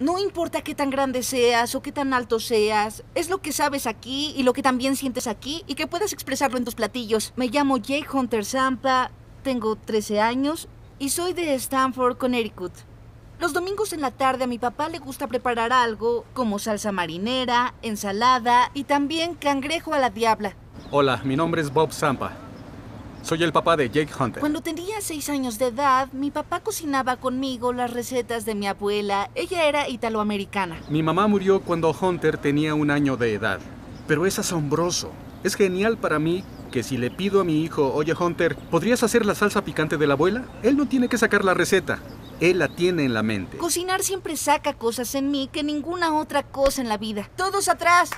No importa qué tan grande seas o qué tan alto seas, es lo que sabes aquí y lo que también sientes aquí y que puedas expresarlo en tus platillos. Me llamo Jake Hunter Zampa, tengo 13 años y soy de Stanford, Connecticut. Los domingos en la tarde a mi papá le gusta preparar algo como salsa marinera, ensalada y también cangrejo a la diabla. Hola, mi nombre es Bob Zampa. Soy el papá de Jake Hunter. Cuando tenía seis años de edad, mi papá cocinaba conmigo las recetas de mi abuela. Ella era italoamericana. Mi mamá murió cuando Hunter tenía un año de edad. Pero es asombroso. Es genial para mí que si le pido a mi hijo, oye Hunter, ¿podrías hacer la salsa picante de la abuela? Él no tiene que sacar la receta. Él la tiene en la mente. Cocinar siempre saca cosas en mí que ninguna otra cosa en la vida. Todos atrás.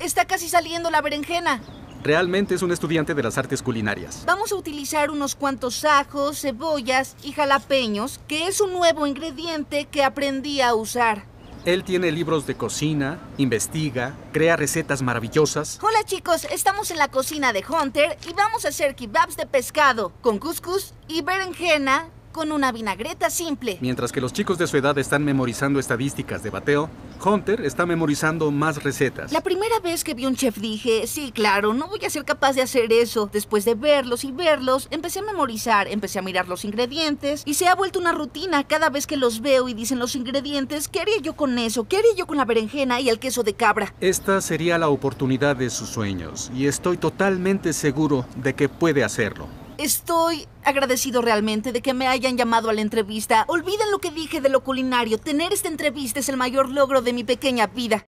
Está casi saliendo la berenjena. Realmente es un estudiante de las artes culinarias. Vamos a utilizar unos cuantos ajos, cebollas y jalapeños, que es un nuevo ingrediente que aprendí a usar. Él tiene libros de cocina, investiga, crea recetas maravillosas. Hola chicos, estamos en la cocina de Hunter y vamos a hacer kebabs de pescado con couscous y berenjena con una vinagreta simple. Mientras que los chicos de su edad están memorizando estadísticas de bateo, Hunter está memorizando más recetas. La primera vez que vi un chef dije, sí, claro, no voy a ser capaz de hacer eso. Después de verlos y verlos, empecé a memorizar, empecé a mirar los ingredientes y se ha vuelto una rutina. Cada vez que los veo y dicen los ingredientes, ¿qué haría yo con eso? ¿Qué haría yo con la berenjena y el queso de cabra? Esta sería la oportunidad de sus sueños y estoy totalmente seguro de que puede hacerlo. Estoy agradecido realmente de que me hayan llamado a la entrevista. Olviden lo que dije de lo culinario. Tener esta entrevista es el mayor logro de mi pequeña vida.